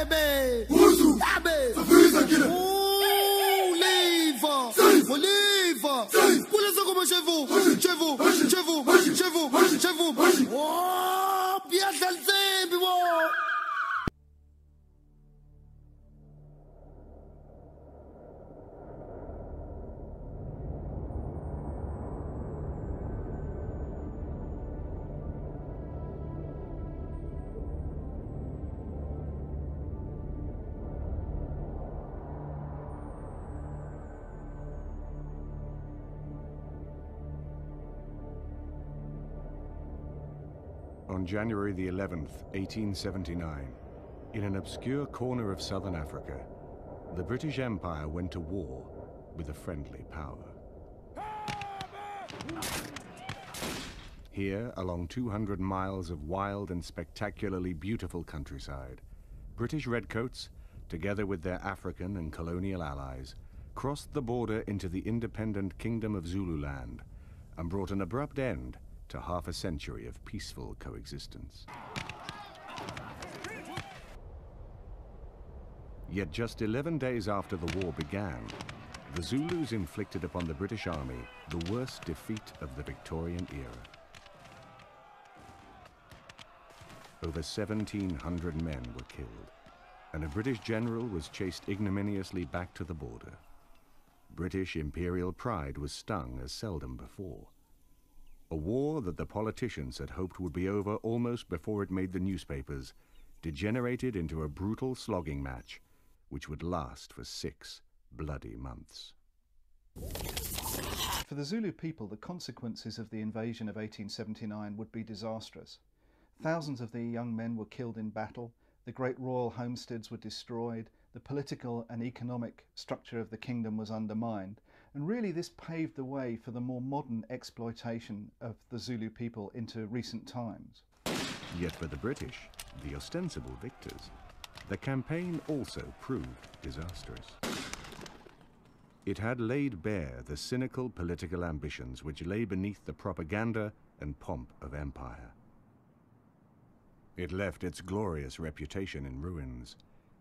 Ebe. Abe. Oliva. Oliva. Puleza January the 11th, 1879, in an obscure corner of southern Africa, the British Empire went to war with a friendly power. Here, along 200 miles of wild and spectacularly beautiful countryside, British redcoats, together with their African and colonial allies, crossed the border into the independent Kingdom of Zululand and brought an abrupt end to half a century of peaceful coexistence. Yet just 11 days after the war began, the Zulus inflicted upon the British Army the worst defeat of the Victorian era. Over 1,700 men were killed, and a British general was chased ignominiously back to the border. British imperial pride was stung as seldom before. A war that the politicians had hoped would be over almost before it made the newspapers degenerated into a brutal slogging match which would last for six bloody months. For the Zulu people, the consequences of the invasion of 1879 would be disastrous. Thousands of their young men were killed in battle, the great royal homesteads were destroyed, the political and economic structure of the kingdom was undermined, and really this paved the way for the more modern exploitation of the Zulu people into recent times. Yet for the British, the ostensible victors, the campaign also proved disastrous. It had laid bare the cynical political ambitions which lay beneath the propaganda and pomp of empire. It left its glorious reputation in ruins.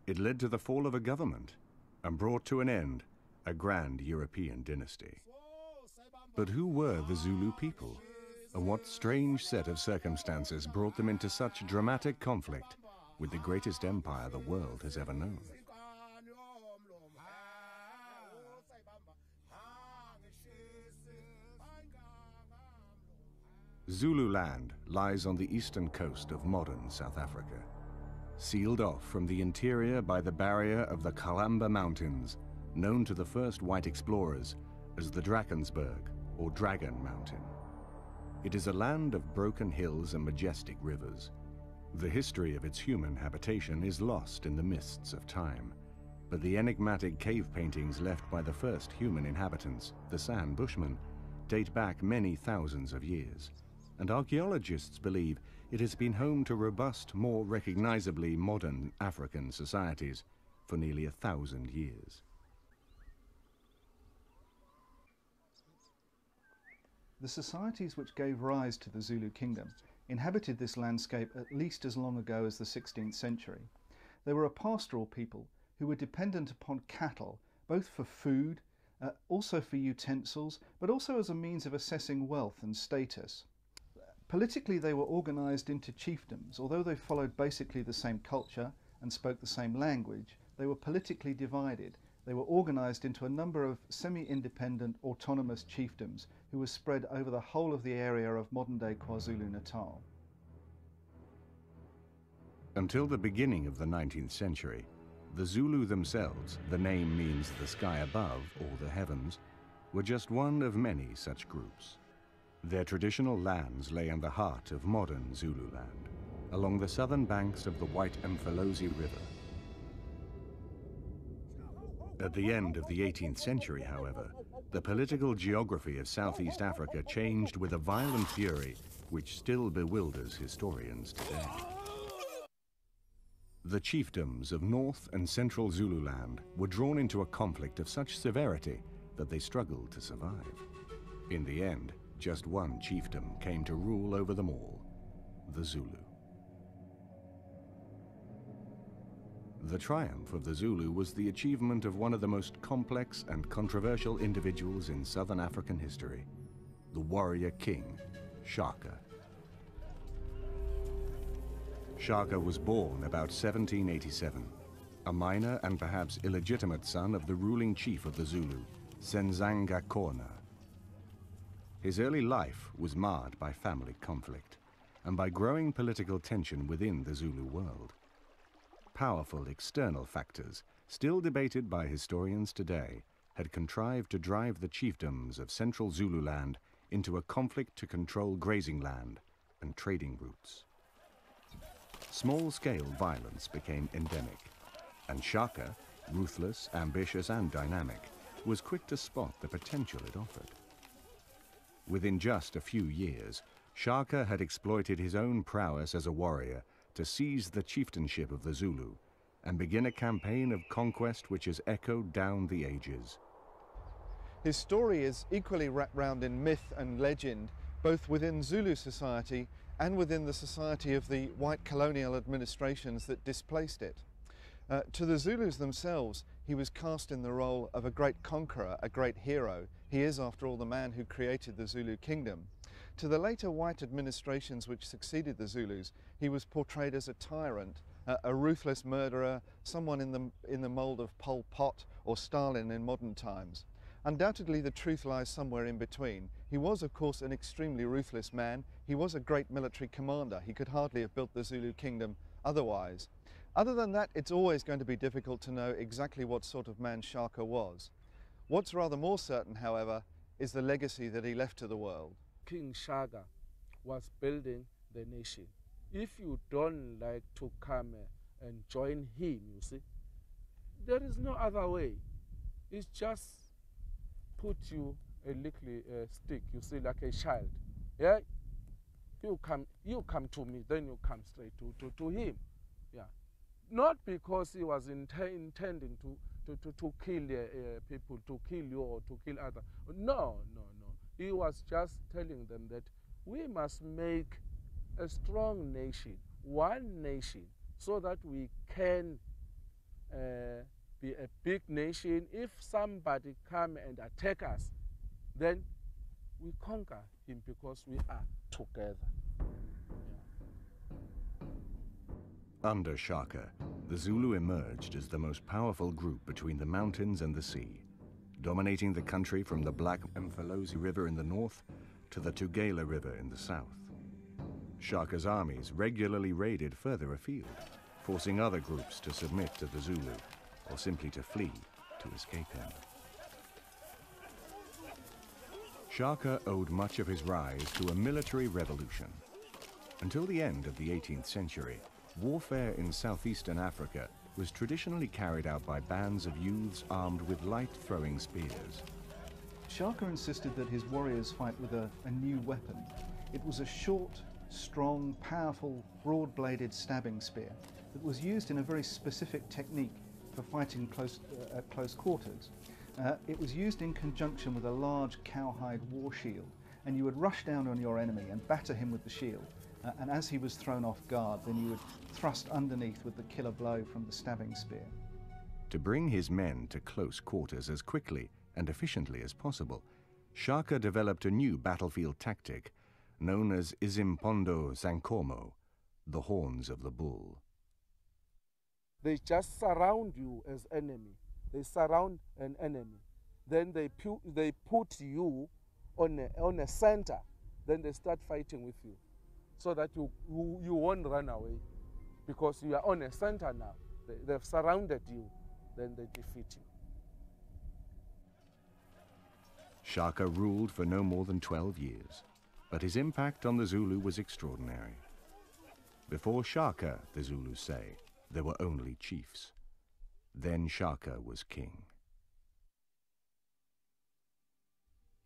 It led to the fall of a government and brought to an end a grand European dynasty. But who were the Zulu people? And what strange set of circumstances brought them into such dramatic conflict with the greatest empire the world has ever known? Zululand lies on the eastern coast of modern South Africa. Sealed off from the interior by the barrier of the Khahlamba Mountains, known to the first white explorers as the Drakensberg or Dragon Mountain. It is a land of broken hills and majestic rivers. The history of its human habitation is lost in the mists of time, but the enigmatic cave paintings left by the first human inhabitants, the San Bushmen, date back many thousands of years, and archaeologists believe it has been home to robust, more recognizably modern African societies for nearly a thousand years. The societies which gave rise to the Zulu kingdom inhabited this landscape at least as long ago as the 16th century. They were a pastoral people who were dependent upon cattle both for food, uh, also for utensils, but also as a means of assessing wealth and status. Politically, they were organized into chiefdoms. Although they followed basically the same culture and spoke the same language, they were politically divided. They were organized into a number of semi-independent autonomous chiefdoms who was spread over the whole of the area of modern-day KwaZulu-Natal. Until the beginning of the 19th century, the Zulu themselves, the name means the sky above or the heavens, were just one of many such groups. Their traditional lands lay in the heart of modern Zululand, along the southern banks of the White Mfolozi River. At the end of the 18th century, however, the political geography of Southeast Africa changed with a violent fury which still bewilders historians today. The chiefdoms of North and Central Zululand were drawn into a conflict of such severity that they struggled to survive. In the end, just one chiefdom came to rule over them all, the Zulu. The triumph of the Zulu was the achievement of one of the most complex and controversial individuals in southern African history, the warrior king, Shaka. Shaka was born about 1787, a minor and perhaps illegitimate son of the ruling chief of the Zulu, Senzangakhona. His early life was marred by family conflict and by growing political tension within the Zulu world. Powerful external factors, still debated by historians today, had contrived to drive the chiefdoms of central Zululand into a conflict to control grazing land and trading routes. Small-scale violence became endemic, and Shaka, ruthless, ambitious and dynamic, was quick to spot the potential it offered. Within just a few years, Shaka had exploited his own prowess as a warrior to seize the chieftainship of the Zulu and begin a campaign of conquest which has echoed down the ages. His story is equally wrapped round in myth and legend, both within Zulu society and within the society of the white colonial administrations that displaced it. Uh, to the Zulus themselves, he was cast in the role of a great conqueror, a great hero. He is, after all, the man who created the Zulu kingdom. To the later white administrations which succeeded the Zulus, he was portrayed as a tyrant, a ruthless murderer, someone in the, in the mould of Pol Pot or Stalin in modern times. Undoubtedly, the truth lies somewhere in between. He was, of course, an extremely ruthless man. He was a great military commander. He could hardly have built the Zulu kingdom otherwise. Other than that, it's always going to be difficult to know exactly what sort of man Shaka was. What's rather more certain, however, is the legacy that he left to the world. King Shaka was building the nation. If you don't like to come and join him, you see, there is no other way. It's just put you a little uh, stick, you see, like a child. Yeah? You come, you come to me, then you come straight to, to, to him. Yeah. Not because he was int intending to, to, to, to kill uh, uh, people, to kill you or to kill others. No, no. He was just telling them that we must make a strong nation, one nation, so that we can uh, be a big nation. If somebody come and attack us, then we conquer him because we are together. Under Shaka, the Zulu emerged as the most powerful group between the mountains and the sea, dominating the country from the Black Mfolozi River in the north to the Tugela River in the south. Shaka's armies regularly raided further afield, forcing other groups to submit to the Zulu or simply to flee to escape him. Shaka owed much of his rise to a military revolution. Until the end of the 18th century, warfare in southeastern Africa was traditionally carried out by bands of youths armed with light-throwing spears. Shaka insisted that his warriors fight with a, a new weapon. It was a short, strong, powerful, broad-bladed stabbing spear that was used in a very specific technique for fighting close, uh, at close quarters. Uh, it was used in conjunction with a large cowhide war shield, and you would rush down on your enemy and batter him with the shield. Uh, and as he was thrown off guard, then you would thrust underneath with the killer blow from the stabbing spear. To bring his men to close quarters as quickly and efficiently as possible, Shaka developed a new battlefield tactic known as Izimpondo Zankomo, the horns of the bull. They just surround you as enemy. They surround an enemy. Then they, pu they put you on a, on a center. Then they start fighting with you so that you, you, you won't run away because you are on a center now. They, they've surrounded you. Then they defeat you. Shaka ruled for no more than 12 years, but his impact on the Zulu was extraordinary. Before Shaka, the Zulus say, there were only chiefs. Then Shaka was king.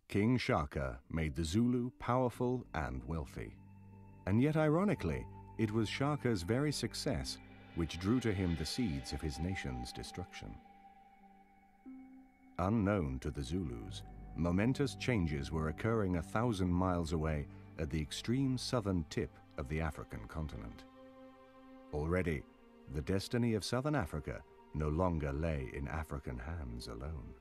King Shaka made the Zulu powerful and wealthy. And yet, ironically, it was Shaka's very success which drew to him the seeds of his nation's destruction. Unknown to the Zulus, momentous changes were occurring a thousand miles away at the extreme southern tip of the African continent. Already, the destiny of southern Africa no longer lay in African hands alone.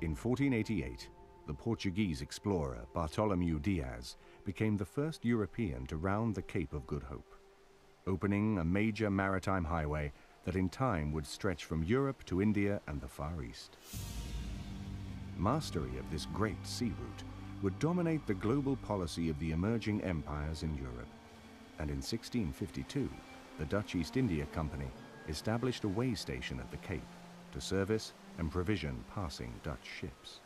In 1488, the Portuguese explorer Bartolomeu Diaz became the first European to round the Cape of Good Hope, opening a major maritime highway that in time would stretch from Europe to India and the Far East. Mastery of this great sea route would dominate the global policy of the emerging empires in Europe, and in 1652, the Dutch East India Company established a way station at the Cape to service and provision passing Dutch ships.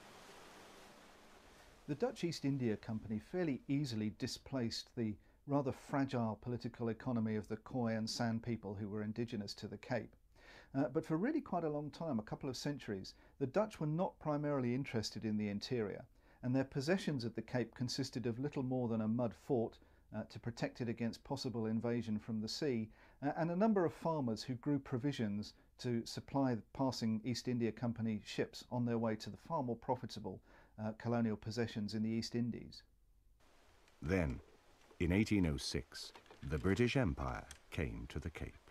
The Dutch East India Company fairly easily displaced the rather fragile political economy of the Khoi and San people who were indigenous to the Cape. Uh, but for really quite a long time, a couple of centuries, the Dutch were not primarily interested in the interior, and their possessions at the Cape consisted of little more than a mud fort uh, to protect it against possible invasion from the sea, uh, and a number of farmers who grew provisions to supply the passing East India Company ships on their way to the far more profitable uh, colonial possessions in the East Indies. Then, in 1806, the British Empire came to the Cape,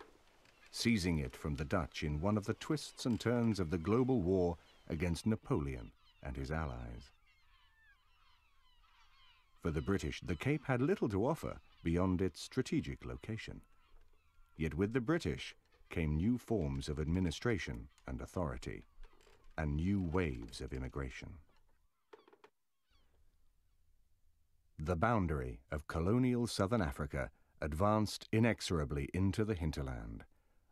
seizing it from the Dutch in one of the twists and turns of the global war against Napoleon and his allies. For the British, the Cape had little to offer beyond its strategic location. Yet with the British came new forms of administration and authority, and new waves of immigration. The boundary of colonial southern Africa advanced inexorably into the hinterland,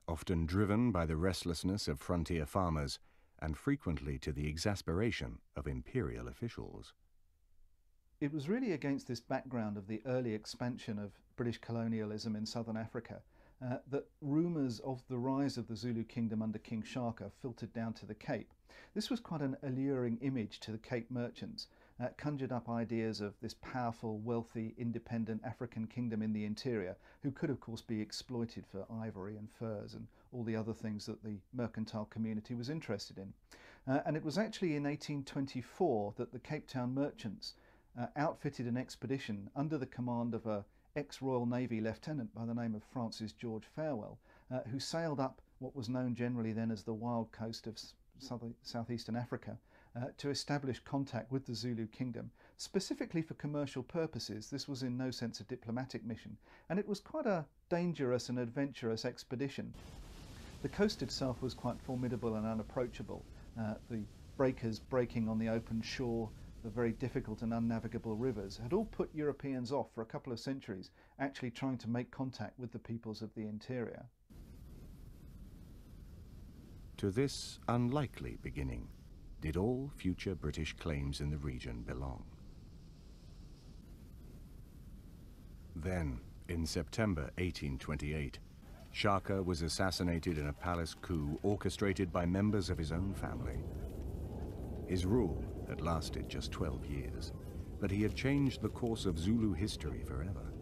often driven by the restlessness of frontier farmers and frequently to the exasperation of imperial officials. It was really against this background of the early expansion of British colonialism in southern Africa uh, that rumours of the rise of the Zulu kingdom under King Shaka filtered down to the Cape. This was quite an alluring image to the Cape merchants, uh, conjured up ideas of this powerful, wealthy, independent African kingdom in the interior, who could, of course, be exploited for ivory and furs and all the other things that the mercantile community was interested in. Uh, and it was actually in 1824 that the Cape Town merchants uh, outfitted an expedition under the command of a ex-Royal Navy lieutenant by the name of Francis George Farewell, uh, who sailed up what was known generally then as the wild coast of southeastern Africa uh, to establish contact with the Zulu kingdom, specifically for commercial purposes. This was in no sense a diplomatic mission, and it was quite a dangerous and adventurous expedition. The coast itself was quite formidable and unapproachable, uh, the breakers breaking on the open shore, the very difficult and unnavigable rivers, had all put Europeans off for a couple of centuries actually trying to make contact with the peoples of the interior. To this unlikely beginning, did all future British claims in the region belong. Then, in September 1828, Shaka was assassinated in a palace coup orchestrated by members of his own family. His rule had lasted just 12 years, but he had changed the course of Zulu history forever.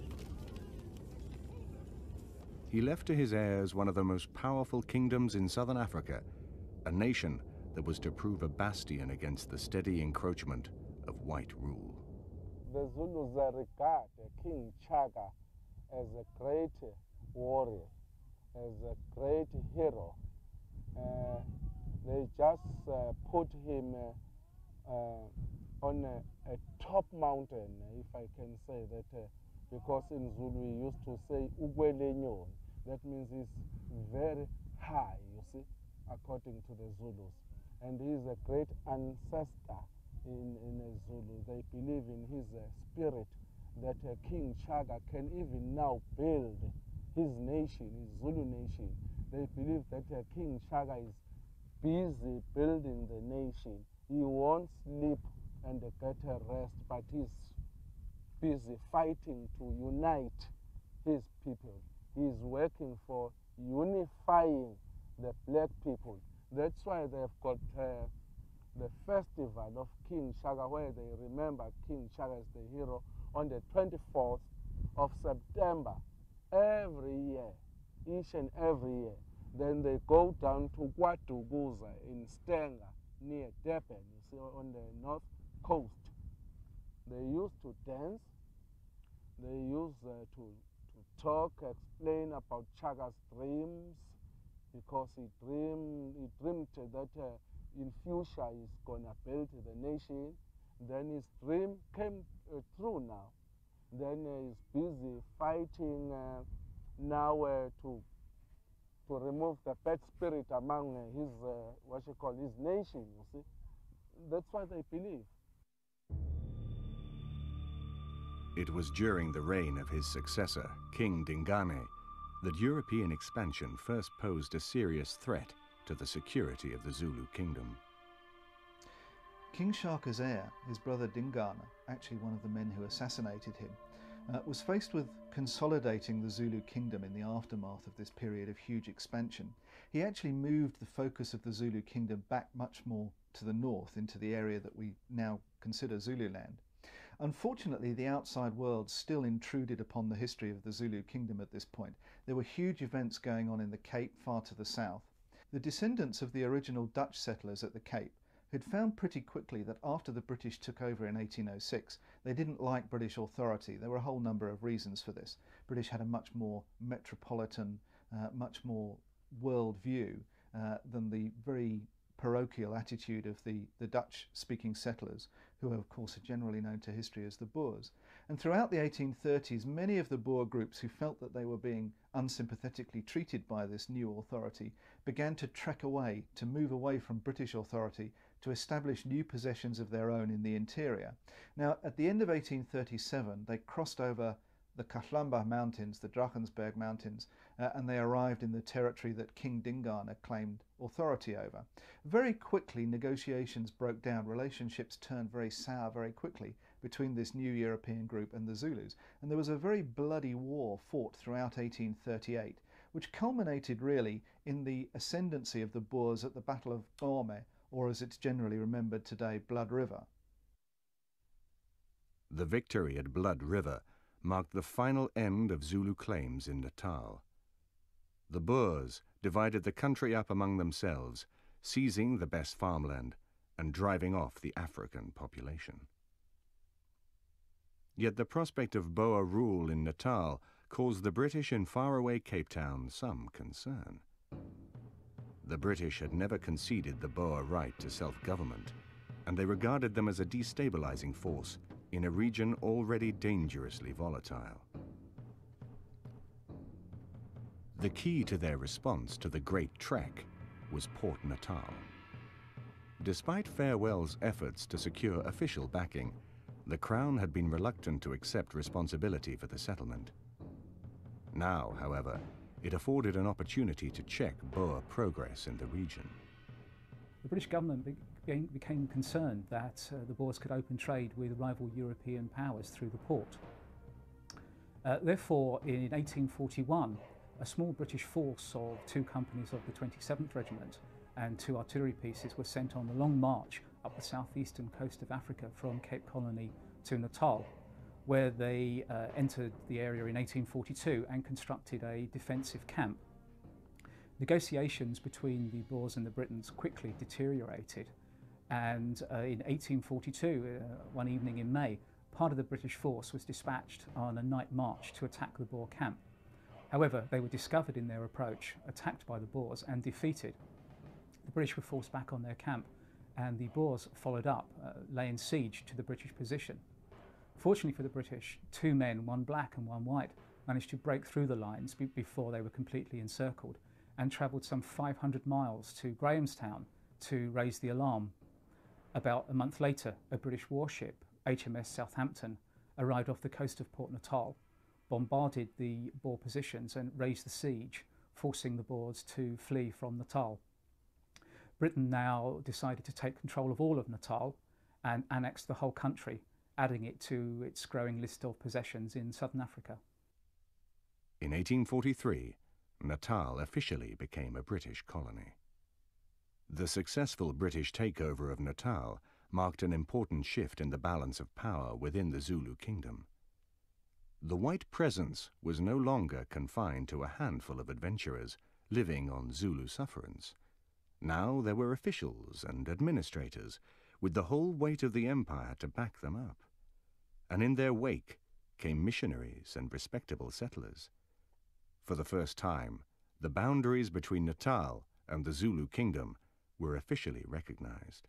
He left to his heirs one of the most powerful kingdoms in southern Africa, a nation that was to prove a bastion against the steady encroachment of white rule. The Zulus regard King Shaka as a great warrior, as a great hero. Uh, they just uh, put him uh, uh on a, a, top mountain, if I can say that, uh, because in Zulu we used to say Ugwelenyon. That means he's very high, you see, according to the Zulus and he is a great ancestor in, in Zulu. They believe in his uh, spirit that uh, King Shaka can even now build his nation, his Zulu nation. They believe that uh, King Shaka is busy building the nation. He won't sleep and get a rest, but he's busy fighting to unite his people. He's working for unifying the black people that's why they've got uh, the festival of King Shaka, where they remember King Shaka as the hero on the 24th of September every year, each and every year. Then they go down to KwaDukuza in Stanger near Durban, you see, on the north coast. They used to dance, they used uh, to, to talk, explain about Shaka's dreams, because he dreamed, he dreamed that uh, in future he's gonna build the nation. Then his dream came uh, true now. Then uh, he's busy fighting uh, now uh, to to remove the bad spirit among uh, his what you call his nation. You see, that's what they believe. It was during the reign of his successor, King Dingane, that European expansion first posed a serious threat to the security of the Zulu kingdom. King Shaka's heir, his brother Dingane, actually one of the men who assassinated him, uh, was faced with consolidating the Zulu kingdom in the aftermath of this period of huge expansion. He actually moved the focus of the Zulu kingdom back much more to the north into the area that we now consider Zululand. Unfortunately, the outside world still intruded upon the history of the Zulu kingdom at this point. There were huge events going on in the Cape far to the south. The descendants of the original Dutch settlers at the Cape had found pretty quickly that after the British took over in 1806, they didn't like British authority. There were a whole number of reasons for this. British had a much more metropolitan, uh, much more world view uh, than the very parochial attitude of the, the Dutch speaking settlers, who of course are generally known to history as the Boers. And throughout the 1830s, many of the Boer groups who felt that they were being unsympathetically treated by this new authority began to trek away, to move away from British authority to establish new possessions of their own in the interior. Now, at the end of 1837, they crossed over the Khahlamba Mountains, the Drakensberg Mountains, uh, and they arrived in the territory that King Dingane claimed authority over. Very quickly, negotiations broke down. Relationships turned very sour very quickly between this new European group and the Zulus, and there was a very bloody war fought throughout 1838, which culminated really in the ascendancy of the Boers at the Battle of Ncome, or as it's generally remembered today, Blood River. The victory at Blood River marked the final end of Zulu claims in Natal. The Boers divided the country up among themselves, seizing the best farmland and driving off the African population. Yet the prospect of Boer rule in Natal caused the British in faraway Cape Town some concern. The British had never conceded the Boer right to self-government, and they regarded them as a destabilizing force in a region already dangerously volatile. The key to their response to the Great Trek was Port Natal. Despite Farewell's efforts to secure official backing, the Crown had been reluctant to accept responsibility for the settlement. Now, however, it afforded an opportunity to check Boer progress in the region. The British government became, concerned that uh, the Boers could open trade with rival European powers through the port. Uh, therefore, in 1841, a small British force of two companies of the 27th Regiment and two artillery pieces were sent on a long march up the southeastern coast of Africa from Cape Colony to Natal, where they uh, entered the area in 1842 and constructed a defensive camp. Negotiations between the Boers and the Britons quickly deteriorated and uh, in 1842, uh, one evening in May, part of the British force was dispatched on a night march to attack the Boer camp. However, they were discovered in their approach, attacked by the Boers and defeated. The British were forced back on their camp and the Boers followed up, uh, laying siege to the British position. Fortunately for the British, two men, one black and one white, managed to break through the lines before they were completely encircled and travelled some 500 miles to Grahamstown to raise the alarm about a month later, a British warship, HMS Southampton, arrived off the coast of Port Natal, bombarded the Boer positions and raised the siege, forcing the Boers to flee from Natal. Britain now decided to take control of all of Natal and annex the whole country, adding it to its growing list of possessions in southern Africa. In 1843, Natal officially became a British colony. The successful British takeover of Natal marked an important shift in the balance of power within the Zulu kingdom. The white presence was no longer confined to a handful of adventurers living on Zulu sufferance. Now there were officials and administrators with the whole weight of the empire to back them up. And in their wake came missionaries and respectable settlers. For the first time, the boundaries between Natal and the Zulu kingdom were officially recognized.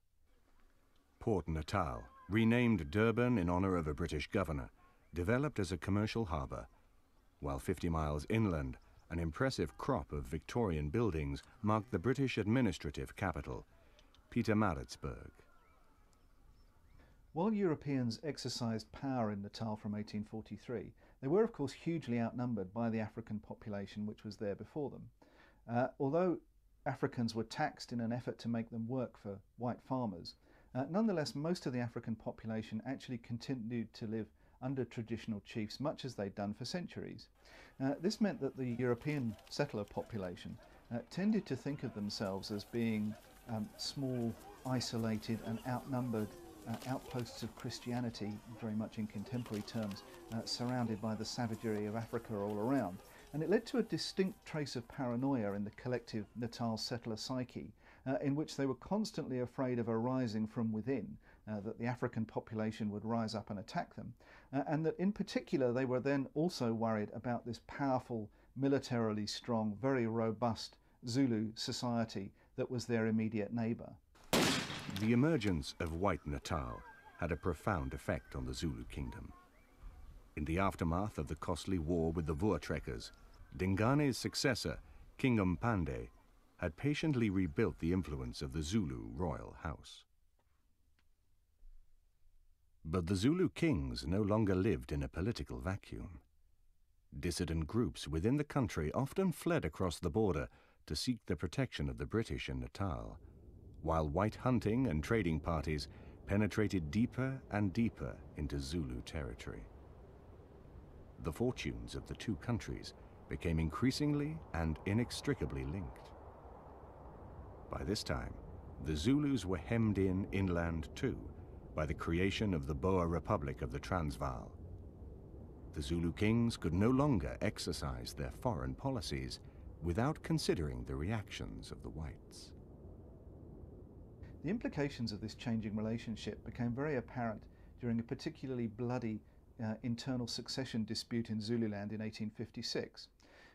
Port Natal, renamed Durban in honor of a British governor, developed as a commercial harbor, while 50 miles inland, an impressive crop of Victorian buildings marked the British administrative capital, Pietermaritzburg. While Europeans exercised power in Natal from 1843, they were of course hugely outnumbered by the African population which was there before them. Uh, although Africans were taxed in an effort to make them work for white farmers, uh, nonetheless most of the African population actually continued to live under traditional chiefs, much as they'd done for centuries. Uh, this meant that the European settler population uh, tended to think of themselves as being um, small, isolated, and outnumbered uh, outposts of Christianity, very much in contemporary terms, uh, surrounded by the savagery of Africa all around. And it led to a distinct trace of paranoia in the collective Natal settler psyche, uh, in which they were constantly afraid of a rising from within, uh, that the African population would rise up and attack them, uh, and that in particular they were then also worried about this powerful, militarily strong, very robust Zulu society that was their immediate neighbour. The emergence of White Natal had a profound effect on the Zulu kingdom. In the aftermath of the costly war with the Voortrekkers, Dingane's successor, King Mpande, had patiently rebuilt the influence of the Zulu royal house. But the Zulu kings no longer lived in a political vacuum. Dissident groups within the country often fled across the border to seek the protection of the British in Natal, while white hunting and trading parties penetrated deeper and deeper into Zulu territory. The fortunes of the two countries became increasingly and inextricably linked. By this time, the Zulus were hemmed in inland too by the creation of the Boer Republic of the Transvaal. The Zulu kings could no longer exercise their foreign policies without considering the reactions of the whites. The implications of this changing relationship became very apparent during a particularly bloody uh, internal succession dispute in Zululand in 1856.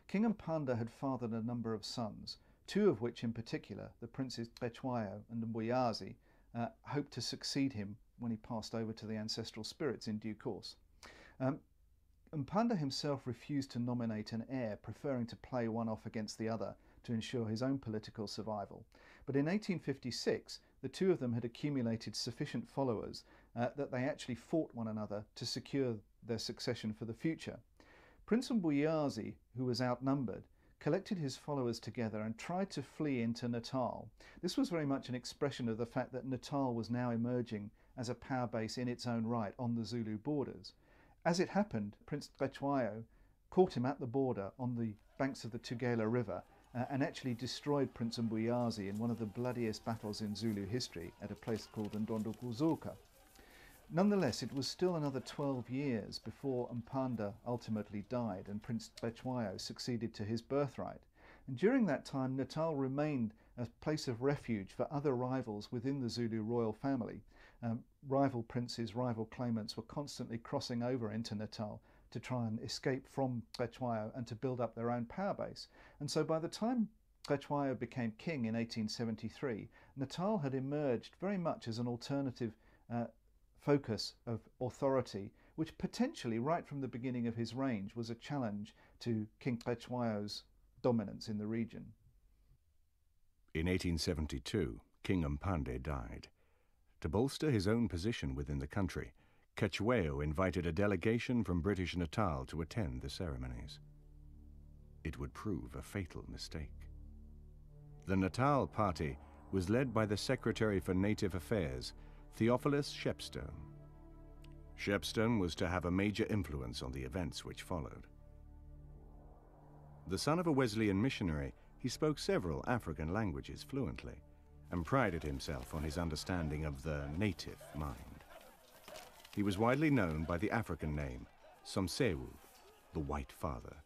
King Mpande had fathered a number of sons, two of which in particular, the princes Cetshwayo and Mbuyazi, uh, hoped to succeed him when he passed over to the ancestral spirits in due course. Um, Mpande himself refused to nominate an heir, preferring to play one off against the other to ensure his own political survival. But in 1856, the two of them had accumulated sufficient followers uh, that they actually fought one another to secure their succession for the future. Prince Mbuyazi, who was outnumbered, collected his followers together and tried to flee into Natal. This was very much an expression of the fact that Natal was now emerging as a power base in its own right on the Zulu borders. As it happened, Prince Cetshwayo caught him at the border on the banks of the Tugela River uh, and actually destroyed Prince Mbuyazi in one of the bloodiest battles in Zulu history at a place called Ndondakusuka. Nonetheless, it was still another 12 years before Mpande ultimately died and Prince Cetshwayo succeeded to his birthright. And during that time, Natal remained a place of refuge for other rivals within the Zulu royal family, um, rival princes, rival claimants were constantly crossing over into Natal to try and escape from Cetshwayo and to build up their own power base. And so by the time Cetshwayo became king in 1873, Natal had emerged very much as an alternative uh, focus of authority, which potentially, right from the beginning of his reign, was a challenge to King Cetshwayo's dominance in the region. In 1872, King Mpande died. To bolster his own position within the country, Cetshwayo invited a delegation from British Natal to attend the ceremonies. It would prove a fatal mistake. The Natal party was led by the Secretary for Native Affairs, Theophilus Shepstone. Shepstone was to have a major influence on the events which followed. The son of a Wesleyan missionary, he spoke several African languages fluently and prided himself on his understanding of the native mind. He was widely known by the African name, Somsewu, the White Father.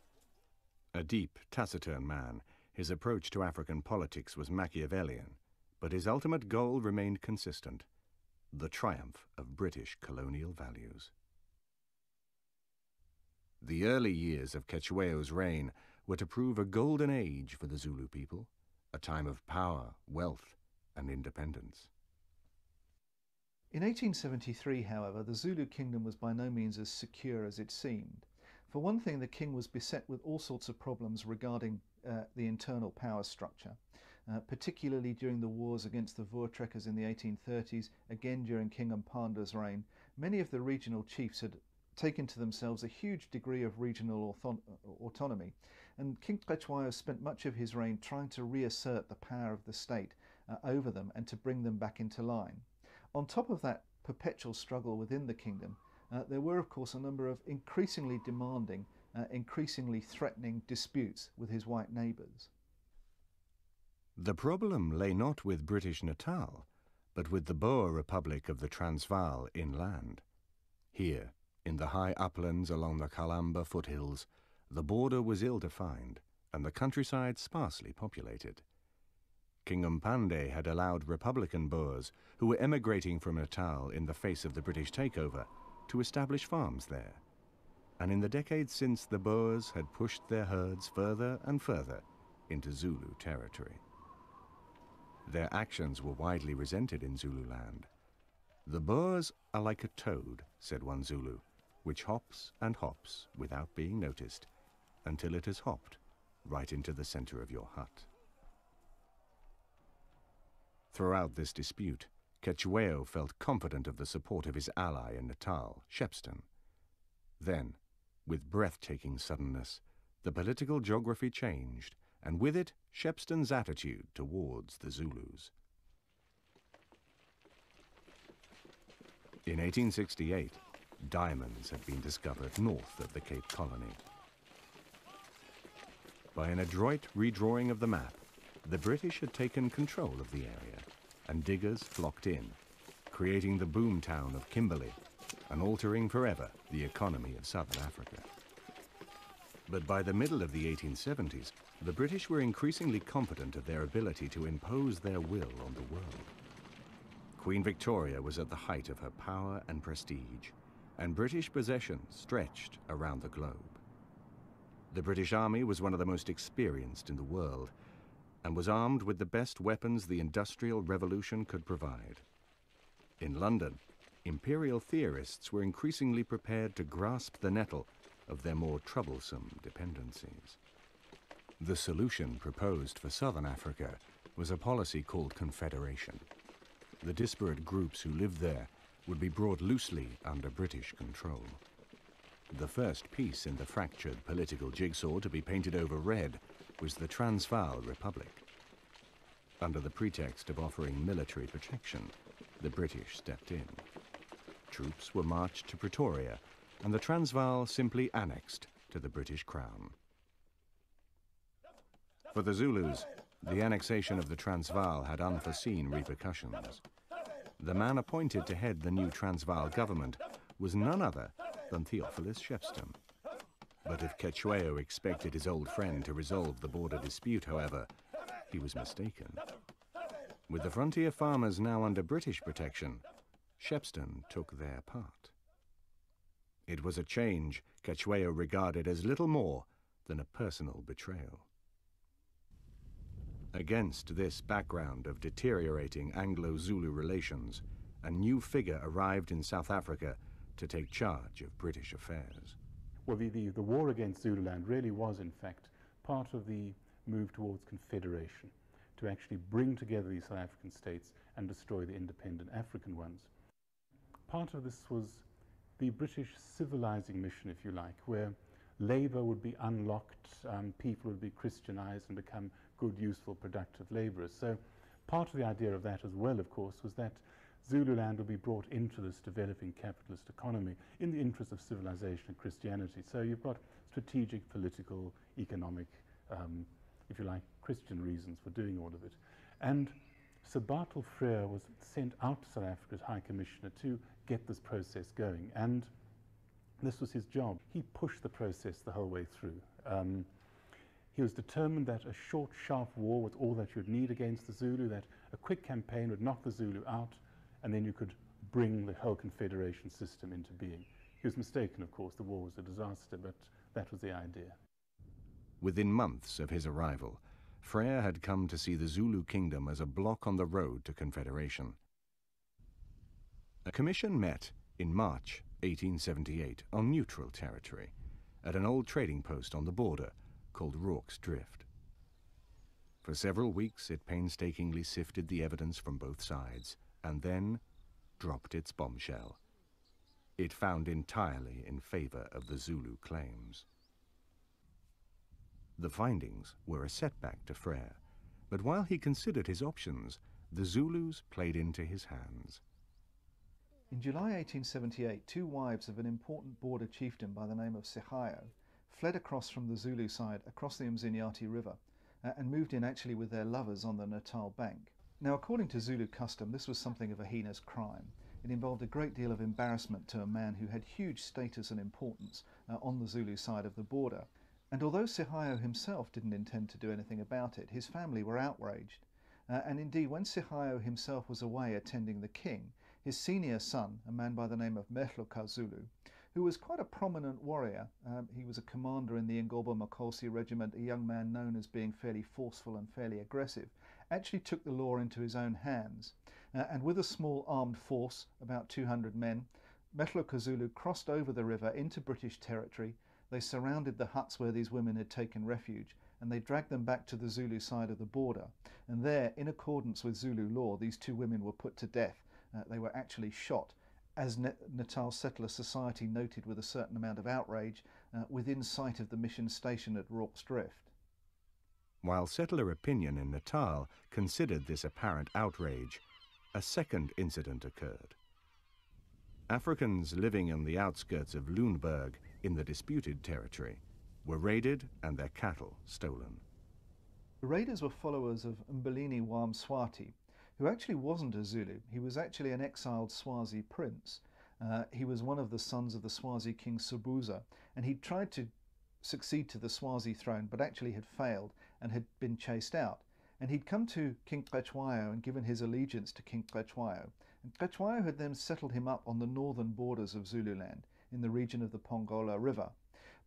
A deep, taciturn man, his approach to African politics was Machiavellian, but his ultimate goal remained consistent the triumph of British colonial values. The early years of Cetshwayo's reign were to prove a golden age for the Zulu people, a time of power, wealth, and independence. In 1873, however, the Zulu kingdom was by no means as secure as it seemed. For one thing, the king was beset with all sorts of problems regarding uh, the internal power structure, uh, particularly during the wars against the Voortrekkers in the 1830s, again during King Mpande's reign. Many of the regional chiefs had taken to themselves a huge degree of regional autonomy, and King Cetshwayo spent much of his reign trying to reassert the power of the state uh, over them and to bring them back into line. On top of that perpetual struggle within the kingdom, uh, there were, of course, a number of increasingly demanding, uh, increasingly threatening disputes with his white neighbours. The problem lay not with British Natal, but with the Boer Republic of the Transvaal inland. Here, in the high uplands along the Khahlamba foothills, the border was ill defined and the countryside sparsely populated. King Mpande had allowed Republican Boers, who were emigrating from Natal in the face of the British takeover, to establish farms there. And in the decades since, the Boers had pushed their herds further and further into Zulu territory. Their actions were widely resented in Zululand. The Boers are like a toad, said one Zulu, which hops and hops without being noticed until it has hopped right into the center of your hut. Throughout this dispute, Cetshwayo felt confident of the support of his ally in Natal, Shepstone. Then, with breathtaking suddenness, the political geography changed, and with it, Shepstone's attitude towards the Zulus. In 1868, diamonds had been discovered north of the Cape Colony. By an adroit redrawing of the map, the British had taken control of the area, and diggers flocked in, creating the boom town of Kimberley and altering forever the economy of southern Africa. But by the middle of the 1870s, the British were increasingly confident of their ability to impose their will on the world. Queen Victoria was at the height of her power and prestige, and British possessions stretched around the globe. The British Army was one of the most experienced in the world, and was armed with the best weapons the Industrial Revolution could provide. In London, imperial theorists were increasingly prepared to grasp the nettle of their more troublesome dependencies. The solution proposed for southern Africa was a policy called confederation. The disparate groups who lived there would be brought loosely under British control. The first piece in the fractured political jigsaw to be painted over red was the Transvaal Republic. Under the pretext of offering military protection, the British stepped in. Troops were marched to Pretoria, and the Transvaal simply annexed to the British Crown. For the Zulus, the annexation of the Transvaal had unforeseen repercussions. The man appointed to head the new Transvaal government was none other than Theophilus Shepstone. But if Cetshwayo expected his old friend to resolve the border dispute, however, he was mistaken. With the frontier farmers now under British protection, Shepstone took their part. It was a change Cetshwayo regarded as little more than a personal betrayal. Against this background of deteriorating Anglo-Zulu relations, a new figure arrived in South Africa to take charge of British affairs. Well, the, the, the war against Zululand really was, in fact, part of the move towards confederation, to actually bring together these South African states and destroy the independent African ones. Part of this was the British civilizing mission, if you like, where labor would be unlocked, um, people would be Christianized and become good, useful, productive laborers. So part of the idea of that as well, of course, was that Zululand will be brought into this developing capitalist economy in the interest of civilization and Christianity. So you've got strategic, political, economic, um, if you like, Christian reasons for doing all of it. And Sir Bartle Frere was sent out to South Africa's High Commissioner to get this process going. And this was his job. He pushed the process the whole way through. Um, he was determined that a short, sharp war was all that you'd need against the Zulu, that a quick campaign would knock the Zulu out, and then you could bring the whole confederation system into being. He was mistaken, of course. The war was a disaster, but that was the idea. Within months of his arrival, Frere had come to see the Zulu kingdom as a block on the road to Confederation. A commission met in March 1878 on neutral territory at an old trading post on the border called Rorke's Drift. For several weeks it painstakingly sifted the evidence from both sides and then dropped its bombshell. It found entirely in favor of the Zulu claims. The findings were a setback to Frere, but while he considered his options, the Zulus played into his hands. In July 1878, two wives of an important border chieftain by the name of Sihayo fled across from the Zulu side across the Umzinyathi River uh, and moved in actually with their lovers on the Natal bank. Now, according to Zulu custom, this was something of a heinous crime. It involved a great deal of embarrassment to a man who had huge status and importance uh, on the Zulu side of the border. And although Sihayo himself didn't intend to do anything about it, his family were outraged. Uh, and indeed, when Sihayo himself was away attending the king, his senior son, a man by the name of Mehlokazulu, who was quite a prominent warrior. Um, he was a commander in the Ingobamakhosi regiment, a young man known as being fairly forceful and fairly aggressive, actually took the law into his own hands. Uh, and with a small armed force, about 200 men, Mehlokazulu crossed over the river into British territory. They surrounded the huts where these women had taken refuge and they dragged them back to the Zulu side of the border. And there, in accordance with Zulu law, these two women were put to death uh, they were actually shot, as Natal Settler Society noted with a certain amount of outrage, uh, within sight of the mission station at Rorke's Drift. While settler opinion in Natal considered this apparent outrage, a second incident occurred. Africans living on the outskirts of Lüneburg in the disputed territory were raided and their cattle stolen. The raiders were followers of Mbilini waMswati, who actually wasn't a Zulu. He was actually an exiled Swazi prince. Uh, he was one of the sons of the Swazi king Sobhuza, and he tried to succeed to the Swazi throne, but actually had failed and had been chased out. And he'd come to King Cetshwayo and given his allegiance to King Cetshwayo. And Cetshwayo had then settled him up on the northern borders of Zululand, in the region of the Pongola River.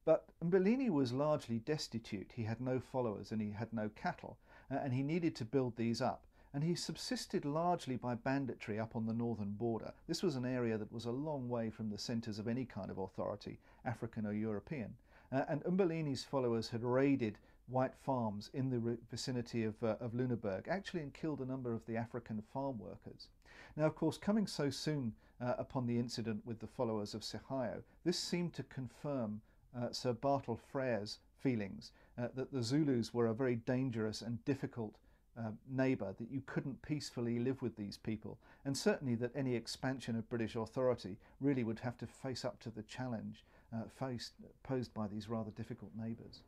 But Mbilini was largely destitute. He had no followers and he had no cattle, uh, and he needed to build these up and he subsisted largely by banditry up on the northern border. This was an area that was a long way from the centres of any kind of authority, African or European. Uh, and Mbilini's followers had raided white farms in the vicinity of, uh, of Lüneburg, actually and killed a number of the African farm workers. Now, of course, coming so soon uh, upon the incident with the followers of Sihayo, this seemed to confirm uh, Sir Bartle Frere's feelings uh, that the Zulus were a very dangerous and difficult uh, neighbour that you couldn't peacefully live with these people, and certainly that any expansion of British authority really would have to face up to the challenge uh, faced, posed by these rather difficult neighbours.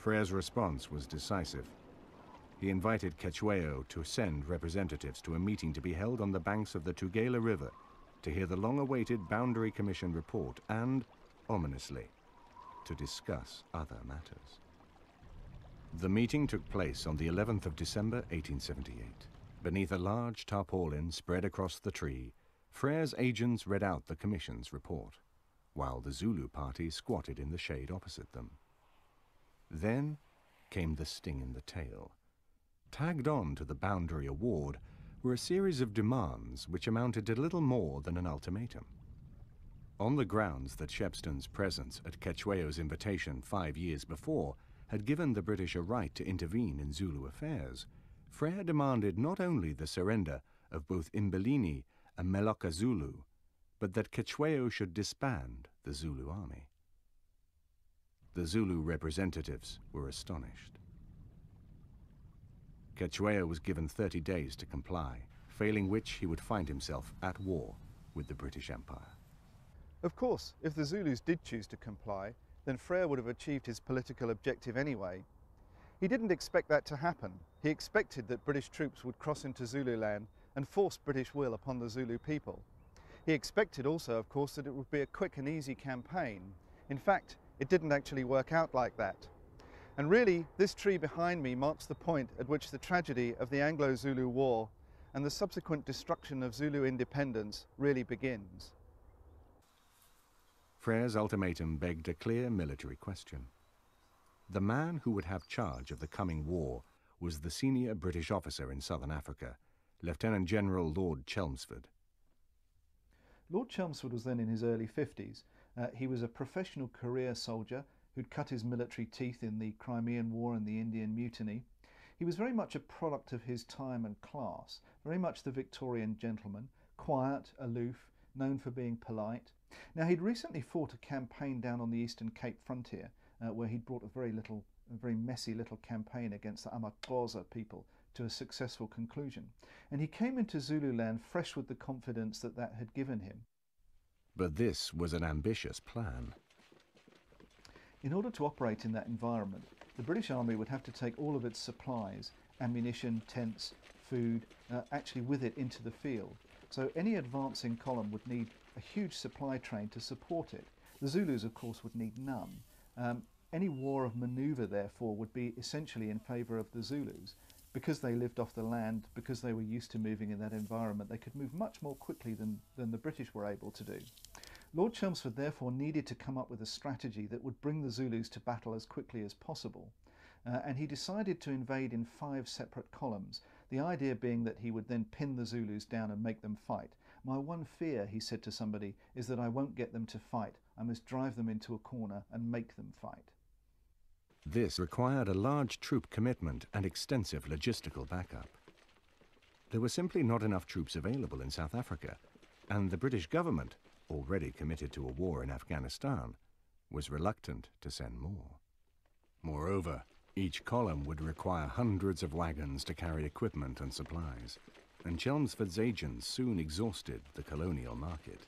Frere's response was decisive. He invited Cetshwayo to send representatives to a meeting to be held on the banks of the Tugela River to hear the long-awaited Boundary Commission report and, ominously, to discuss other matters. The meeting took place on the 11th of December 1878. Beneath a large tarpaulin spread across the tree, Frere's agents read out the Commission's report, while the Zulu party squatted in the shade opposite them. Then came the sting in the tail. Tagged on to the Boundary Award were a series of demands which amounted to little more than an ultimatum. On the grounds that Shepstone's presence at Cetshwayo's invitation five years before had given the British a right to intervene in Zulu affairs, Frere demanded not only the surrender of both Mbilini and Mehlokazulu, but that Cetshwayo should disband the Zulu army. The Zulu representatives were astonished. Cetshwayo was given 30 days to comply, failing which he would find himself at war with the British Empire. Of course, if the Zulus did choose to comply, then Frere would have achieved his political objective anyway. He didn't expect that to happen. He expected that British troops would cross into Zululand and force British will upon the Zulu people. He expected also, of course, that it would be a quick and easy campaign. In fact, it didn't actually work out like that. And really, this tree behind me marks the point at which the tragedy of the Anglo-Zulu War and the subsequent destruction of Zulu independence really begins. Frere's ultimatum begged a clear military question. The man who would have charge of the coming war was the senior British officer in southern Africa, Lieutenant General Lord Chelmsford. Lord Chelmsford was then in his early 50s. Uh, he was a professional career soldier who'd cut his military teeth in the Crimean War and the Indian Mutiny. He was very much a product of his time and class, very much the Victorian gentleman, quiet, aloof, known for being polite. Now, he'd recently fought a campaign down on the Eastern Cape frontier uh, where he'd brought a very little, a very messy little campaign against the Amaxhosa people to a successful conclusion. And he came into Zululand fresh with the confidence that that had given him. But this was an ambitious plan. In order to operate in that environment, the British Army would have to take all of its supplies, ammunition, tents, food, uh, actually with it into the field. So any advancing column would need a huge supply train to support it. The Zulus, of course, would need none. Um, any war of manoeuvre, therefore, would be essentially in favour of the Zulus. Because they lived off the land, because they were used to moving in that environment, they could move much more quickly than, than the British were able to do. Lord Chelmsford therefore needed to come up with a strategy that would bring the Zulus to battle as quickly as possible. Uh, and he decided to invade in five separate columns, the idea being that he would then pin the Zulus down and make them fight. My one fear, he said to somebody, is that I won't get them to fight. I must drive them into a corner and make them fight. This required a large troop commitment and extensive logistical backup. There were simply not enough troops available in South Africa, and the British government, already committed to a war in Afghanistan, was reluctant to send more. Moreover, each column would require hundreds of wagons to carry equipment and supplies, and Chelmsford's agents soon exhausted the colonial market.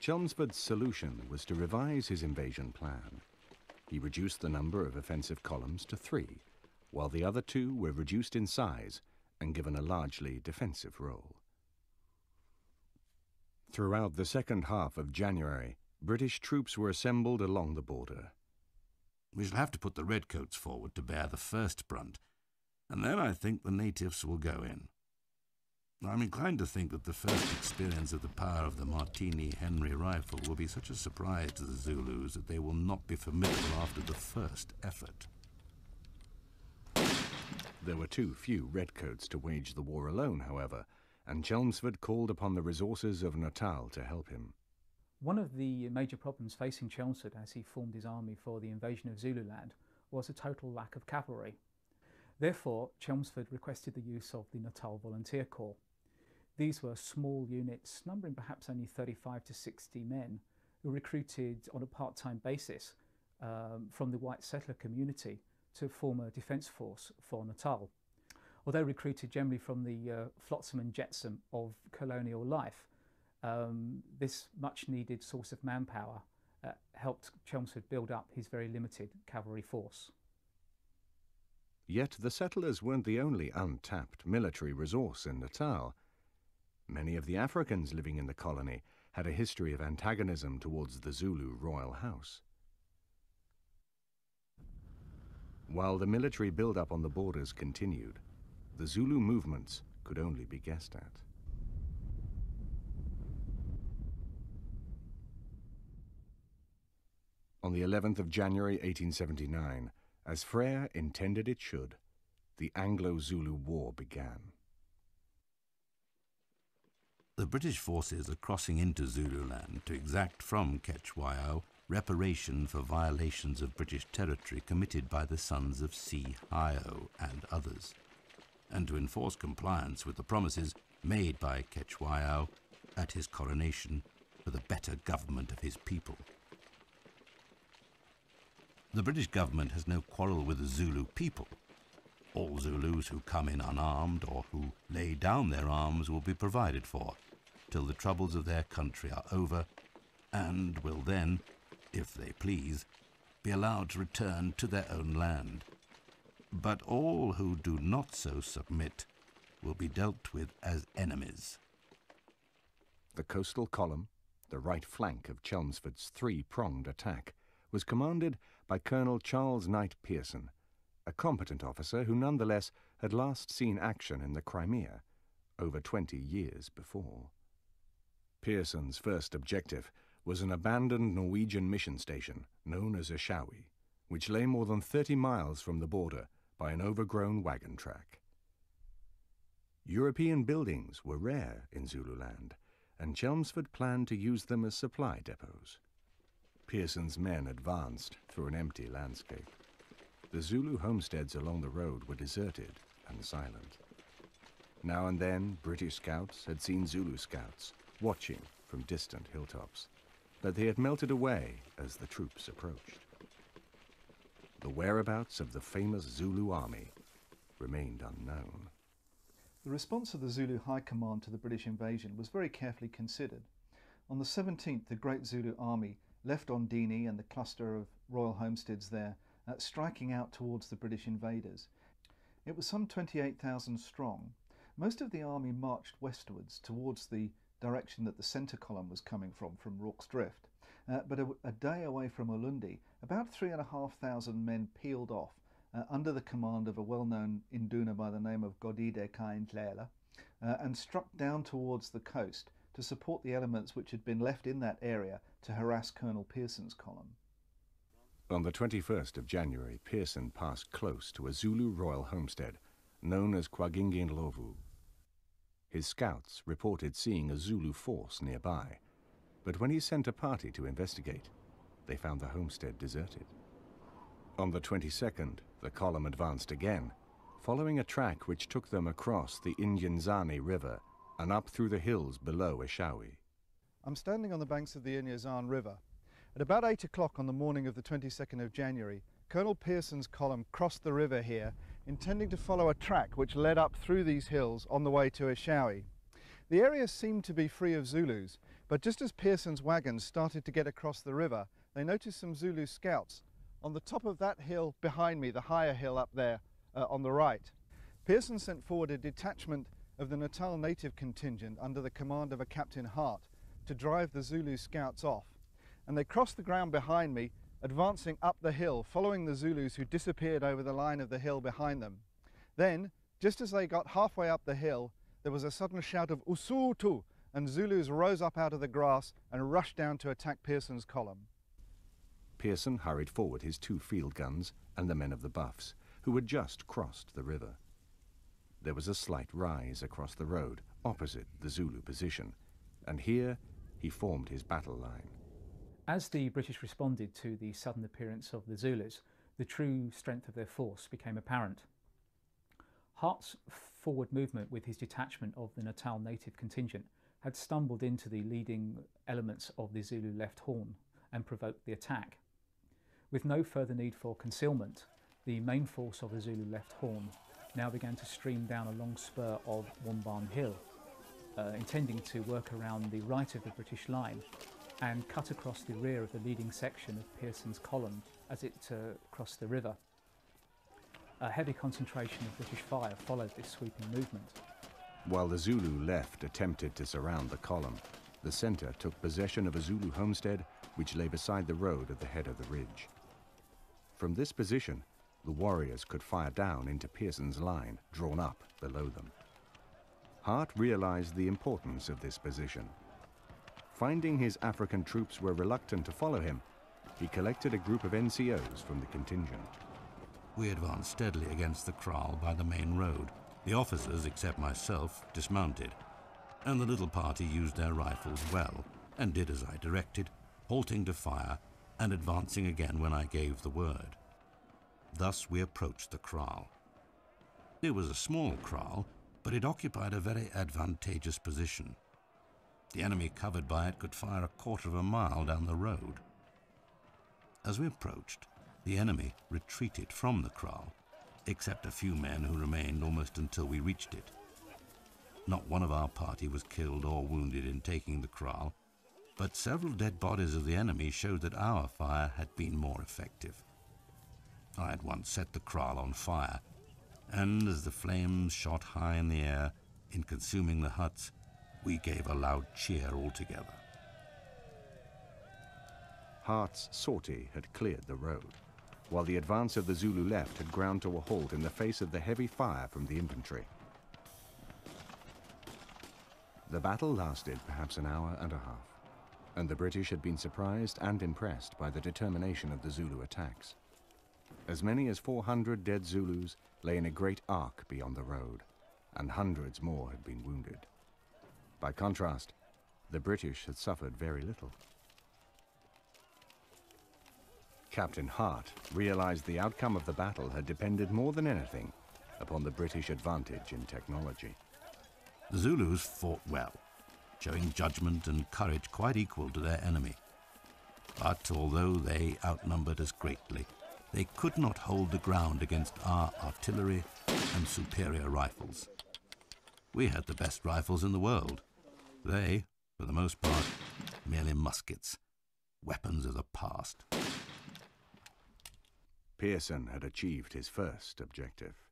Chelmsford's solution was to revise his invasion plan. He reduced the number of offensive columns to three, while the other two were reduced in size and given a largely defensive role. Throughout the second half of January, British troops were assembled along the border. We shall have to put the redcoats forward to bear the first brunt, and then I think the natives will go in. I'm inclined to think that the first experience of the power of the Martini Henry rifle will be such a surprise to the Zulus that they will not be formidable after the first effort. There were too few redcoats to wage the war alone, however, and Chelmsford called upon the resources of Natal to help him. One of the major problems facing Chelmsford as he formed his army for the invasion of Zululand was a total lack of cavalry. Therefore, Chelmsford requested the use of the Natal Volunteer Corps. These were small units, numbering perhaps only 35 to 60 men, who were recruited on a part time basis um, from the white settler community to form a defence force for Natal. Although recruited generally from the uh, flotsam and jetsam of colonial life, um, this much needed source of manpower uh, helped Chelmsford build up his very limited cavalry force. Yet the settlers weren't the only untapped military resource in Natal. Many of the Africans living in the colony had a history of antagonism towards the Zulu royal house. While the military build-up on the borders continued, the Zulu movements could only be guessed at. On the 11th of January 1879, as Frere intended it should, the Anglo-Zulu War began. The British forces are crossing into Zululand to exact from Cetshwayo reparation for violations of British territory committed by the sons of Sihayo and others, and to enforce compliance with the promises made by Cetshwayo at his coronation for the better government of his people. The British government has no quarrel with the Zulu people. All Zulus who come in unarmed or who lay down their arms will be provided for till the troubles of their country are over and will then, if they please, be allowed to return to their own land. But all who do not so submit will be dealt with as enemies. The coastal column, the right flank of Chelmsford's three-pronged attack, was commanded by Colonel Charles Knight Pearson, a competent officer who nonetheless had last seen action in the Crimea over 20 years before. Pearson's first objective was an abandoned Norwegian mission station known as Eshowe, which lay more than 30 miles from the border by an overgrown wagon track. European buildings were rare in Zululand, and Chelmsford planned to use them as supply depots. Pearson's men advanced through an empty landscape. The Zulu homesteads along the road were deserted and silent. Now and then, British scouts had seen Zulu scouts watching from distant hilltops, but they had melted away as the troops approached. The whereabouts of the famous Zulu army remained unknown. The response of the Zulu High Command to the British invasion was very carefully considered. On the 17th, the Great Zulu Army left Ondini and the cluster of royal homesteads there, uh, striking out towards the British invaders. It was some 28,000 strong. Most of the army marched westwards towards the direction that the centre column was coming from, from Rorke's Drift. Uh, but a, a, day away from Ulundi, about three and a half thousand men peeled off uh, under the command of a well-known Induna by the name of Godide kaNdlela, uh, and struck down towards the coast to support the elements which had been left in that area to harass Colonel Pearson's column. On the 21st of January, Pearson passed close to a Zulu royal homestead known as kwaGingindlovu. His scouts reported seeing a Zulu force nearby, but when he sent a party to investigate, they found the homestead deserted. On the 22nd, the column advanced again, following a track which took them across the Inyezane River and up through the hills below Eshowe. I'm standing on the banks of the Inyezane River. At about 8 o'clock on the morning of the 22nd of January, Colonel Pearson's column crossed the river here, intending to follow a track which led up through these hills on the way to Eshowe. The area seemed to be free of Zulus, but just as Pearson's wagons started to get across the river, they noticed some Zulu scouts on the top of that hill behind me, the higher hill up there uh, on the right. Pearson sent forward a detachment of the Natal native contingent under the command of a Captain Hart to drive the Zulu scouts off. And they crossed the ground behind me, advancing up the hill, following the Zulus who disappeared over the line of the hill behind them. Then, just as they got halfway up the hill, there was a sudden shout of Usutu, and Zulus rose up out of the grass and rushed down to attack Pearson's column. Pearson hurried forward his two field guns and the men of the Buffs, who had just crossed the river. There was a slight rise across the road, opposite the Zulu position, and here he formed his battle line. As the British responded to the sudden appearance of the Zulus, the true strength of their force became apparent. Hart's forward movement with his detachment of the Natal native contingent had stumbled into the leading elements of the Zulu left horn and provoked the attack. With no further need for concealment, the main force of the Zulu left horn now began to stream down a long spur of Wombane Hill, uh, intending to work around the right of the British line and cut across the rear of the leading section of Pearson's column as it uh, crossed the river. A heavy concentration of British fire followed this sweeping movement. While the Zulu left attempted to surround the column, the centre took possession of a Zulu homestead which lay beside the road at the head of the ridge. From this position, the warriors could fire down into Pearson's line, drawn up below them. Hart realized the importance of this position. Finding his African troops were reluctant to follow him, he collected a group of NCOs from the contingent. We advanced steadily against the kraal by the main road. The officers, except myself, dismounted, and the little party used their rifles well and did as I directed, halting to fire and advancing again when I gave the word. Thus we approached the kraal. It was a small kraal, but it occupied a very advantageous position. The enemy covered by it could fire a quarter of a mile down the road. As we approached, the enemy retreated from the kraal, except a few men who remained almost until we reached it. Not one of our party was killed or wounded in taking the kraal, but several dead bodies of the enemy showed that our fire had been more effective. I at once set the kraal on fire, and as the flames shot high in the air, in consuming the huts, we gave a loud cheer altogether. Hart's sortie had cleared the road, while the advance of the Zulu left had ground to a halt in the face of the heavy fire from the infantry. The battle lasted perhaps an hour and a half. and the British had been surprised and impressed by the determination of the Zulu attacks. As many as 400 dead Zulus lay in a great arc beyond the road, and hundreds more had been wounded. By contrast, the British had suffered very little. Captain Hart realized the outcome of the battle had depended more than anything upon the British advantage in technology. The Zulus fought well, showing judgment and courage quite equal to their enemy. But although they outnumbered us greatly, they could not hold the ground against our artillery and superior rifles. We had the best rifles in the world. They, for the most part, merely muskets, weapons of the past. Pearson had achieved his first objective.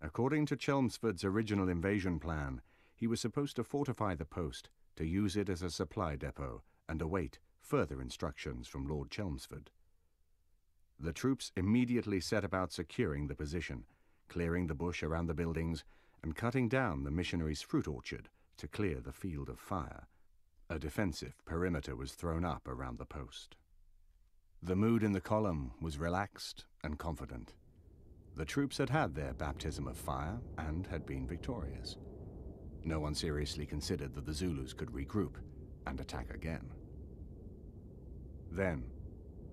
According to Chelmsford's original invasion plan, he was supposed to fortify the post, to use it as a supply depot, and await further instructions from Lord Chelmsford. The troops immediately set about securing the position, clearing the bush around the buildings, and cutting down the missionaries' fruit orchard to clear the field of fire. A defensive perimeter was thrown up around the post. The mood in the column was relaxed and confident. The troops had had their baptism of fire and had been victorious. No one seriously considered that the Zulus could regroup and attack again. Then,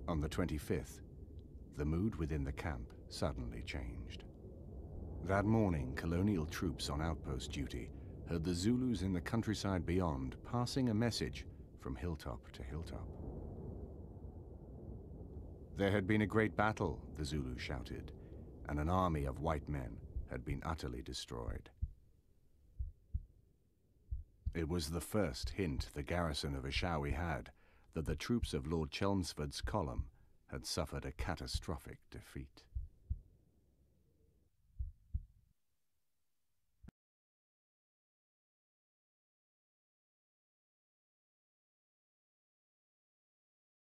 on the 25th, the mood within the camp suddenly changed. That morning, colonial troops on outpost duty heard the Zulus in the countryside beyond passing a message from hilltop to hilltop. There had been a great battle, the Zulus shouted, and an army of white men had been utterly destroyed. It was the first hint the garrison of Eshowe had that the troops of Lord Chelmsford's column had suffered a catastrophic defeat.